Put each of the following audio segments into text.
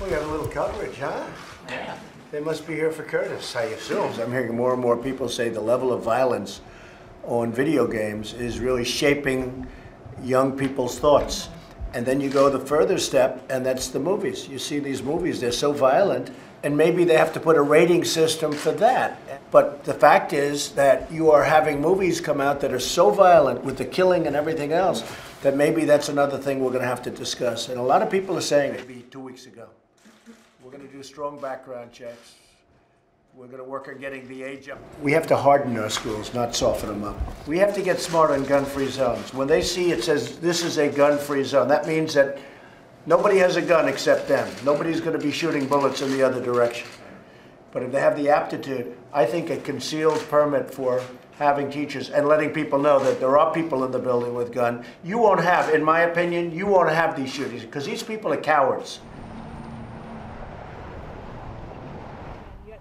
We have a little coverage, huh? Yeah. They must be here for Curtis, I assume. I'm hearing more and more people say the level of violence on video games is really shaping young people's thoughts. And then you go the further step, and that's the movies. You see these movies, they're so violent, and maybe they have to put a rating system for that. But the fact is that you are having movies come out that are so violent with the killing and everything else that maybe that's another thing we're going to have to discuss. And a lot of people are saying, maybe two weeks ago, we're going to do strong background checks. We're going to work on getting the age up. We have to harden our schools, not soften them up. We have to get smart on gun-free zones. When they see it says this is a gun-free zone, that means that nobody has a gun except them. Nobody's going to be shooting bullets in the other direction. But if they have the aptitude, I think a concealed permit for having teachers and letting people know that there are people in the building with gun, you won't have, in my opinion, you won't have these shootings because these people are cowards.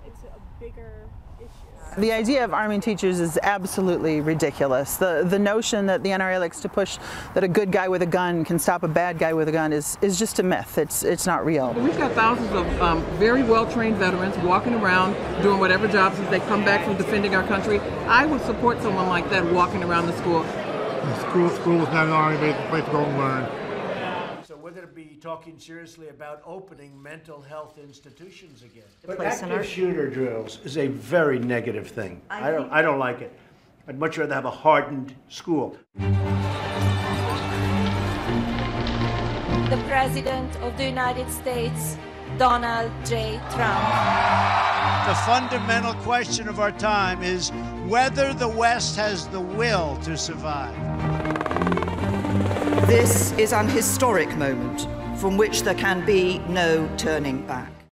It's a bigger issue. The idea of arming teachers is absolutely ridiculous. The the notion that the NRA likes to push that a good guy with a gun can stop a bad guy with a gun is, is just a myth. It's it's not real. We've got thousands of um, very well-trained veterans walking around doing whatever jobs as they come back from defending our country. I would support someone like that walking around the school. School, school is not an army base, a place to go and learn. So we're going to be talking seriously about opening mental health institutions again. place But in active our- shooter drills is a very negative thing. I I don't, think- I don't like it. I'd much rather have a hardened school. the President of the United States, Donald J. Trump. The fundamental question of our time is whether the West has the will to survive. This is an historic moment from which there can be no turning back.